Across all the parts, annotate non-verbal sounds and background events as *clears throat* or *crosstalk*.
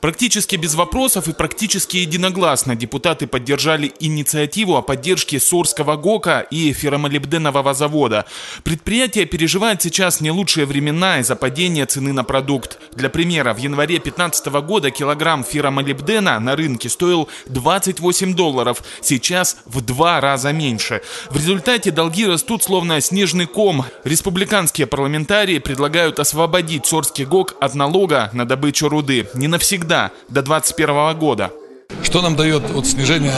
Практически без вопросов и практически единогласно депутаты поддержали инициативу о поддержке Сорского ГОКа и ферромолибденового завода. Предприятие переживает сейчас не лучшие времена из-за падения цены на продукт. Для примера, в январе 2015 года килограмм ферромолибдена на рынке стоил 28 долларов, сейчас в два раза меньше. В результате долги растут словно снежный ком. Республиканские парламентарии предлагают освободить Сорский ГОК от налога на добычу руды. Не навсегда навсегда до 2021 года. Что нам дает вот снижение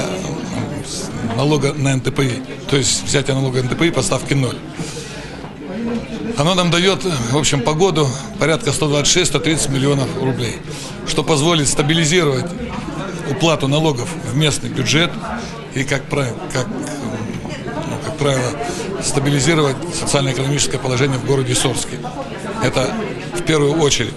налога на НТПИ, то есть взятие налога на НТПИ по ставке ноль? Оно нам дает, в общем, по году порядка 126-130 миллионов рублей, что позволит стабилизировать уплату налогов в местный бюджет и, как, как, ну, как правило, стабилизировать социально-экономическое положение в городе Сорске. Это в первую очередь.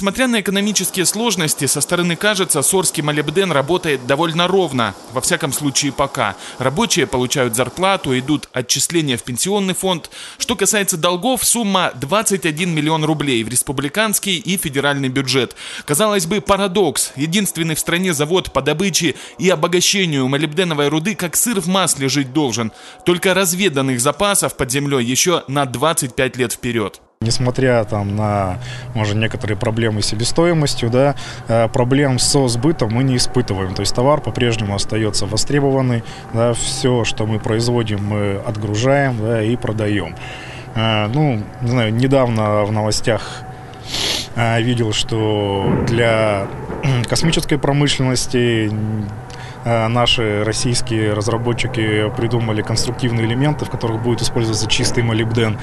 Несмотря на экономические сложности, со стороны кажется, Сорский молибден работает довольно ровно, во всяком случае пока. Рабочие получают зарплату, идут отчисления в пенсионный фонд. Что касается долгов, сумма 21 миллион рублей в республиканский и федеральный бюджет. Казалось бы, парадокс. Единственный в стране завод по добыче и обогащению молибденовой руды как сыр в масле жить должен. Только разведанных запасов под землей еще на 25 лет вперед. Несмотря там на, может, некоторые проблемы с себестоимостью, да, э, проблем со сбытом мы не испытываем. То есть товар по-прежнему остается востребованный, да, все, что мы производим, мы отгружаем да, и продаем. Э, ну, не знаю, недавно в новостях э, видел, что для *clears throat* космической промышленности наши российские разработчики придумали конструктивные элементы, в которых будет использоваться чистый молибден.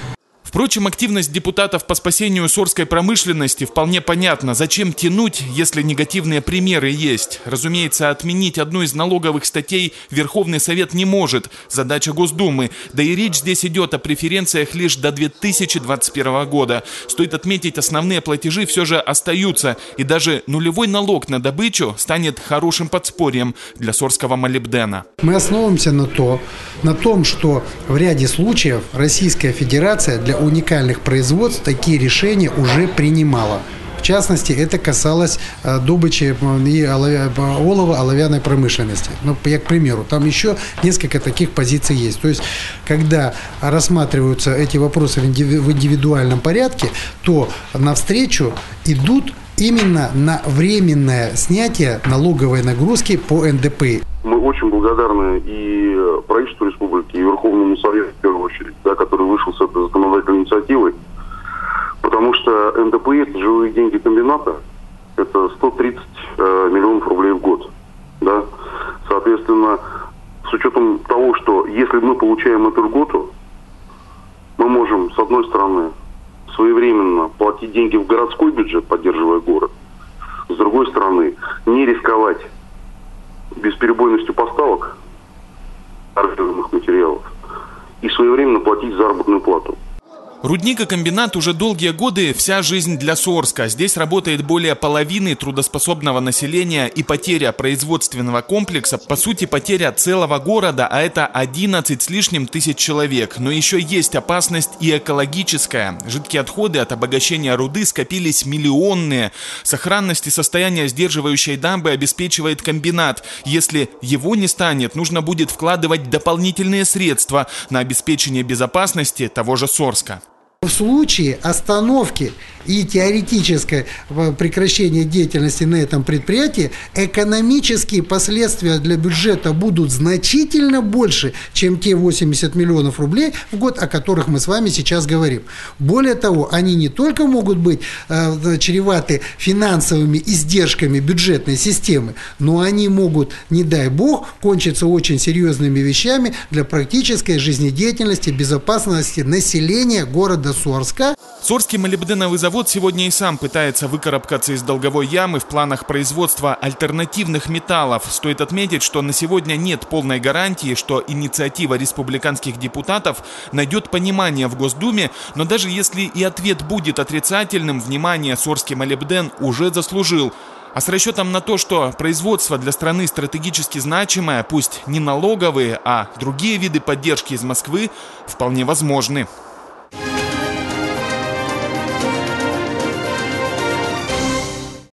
Впрочем, активность депутатов по спасению сорской промышленности вполне понятна. Зачем тянуть, если негативные примеры есть? Разумеется, отменить одну из налоговых статей Верховный Совет не может. Задача Госдумы. Да и речь здесь идет о преференциях лишь до 2021 года. Стоит отметить, основные платежи все же остаются. И даже нулевой налог на добычу станет хорошим подспорьем для сорского молибдена. Мы основываемся на, то, на том, что в ряде случаев Российская Федерация для уникальных производств такие решения уже принимала. В частности, это касалось э, добычи и олова оловянной промышленности. Ну, я к примеру, там еще несколько таких позиций есть. То есть, когда рассматриваются эти вопросы в индивидуальном порядке, то навстречу идут именно на временное снятие налоговой нагрузки по НДП. Мы очень благодарны и правительству республики, и Верховному Совету в первую очередь, да, который вышел с этой законодательной инициативой, потому что НДП – это живые деньги комбината, это 130 э, миллионов рублей в год. Да? Соответственно, с учетом того, что если мы получаем эту льготу, мы можем, с одной стороны, своевременно платить деньги в городской бюджет, поддерживая город. С другой стороны, не рисковать бесперебойностью поставок оружейных материалов и своевременно платить заработную плату. Рудник и комбинат уже долгие годы вся жизнь для Сорска. Здесь работает более половины трудоспособного населения и потеря производственного комплекса, по сути потеря целого города, а это 11 с лишним тысяч человек. Но еще есть опасность и экологическая. Жидкие отходы от обогащения руды скопились миллионные. Сохранность и состояние сдерживающей дамбы обеспечивает комбинат. Если его не станет, нужно будет вкладывать дополнительные средства на обеспечение безопасности того же Сорска. В случае остановки и теоретическое прекращение деятельности на этом предприятии, экономические последствия для бюджета будут значительно больше, чем те 80 миллионов рублей в год, о которых мы с вами сейчас говорим. Более того, они не только могут быть э, чреваты финансовыми издержками бюджетной системы, но они могут, не дай бог, кончиться очень серьезными вещами для практической жизнедеятельности, безопасности населения города Сорска. Сорский молибденовый завод сегодня и сам пытается выкарабкаться из долговой ямы в планах производства альтернативных металлов. Стоит отметить, что на сегодня нет полной гарантии, что инициатива республиканских депутатов найдет понимание в Госдуме, но даже если и ответ будет отрицательным, внимание Сорский молибден уже заслужил. А с расчетом на то, что производство для страны стратегически значимое, пусть не налоговые, а другие виды поддержки из Москвы, вполне возможны.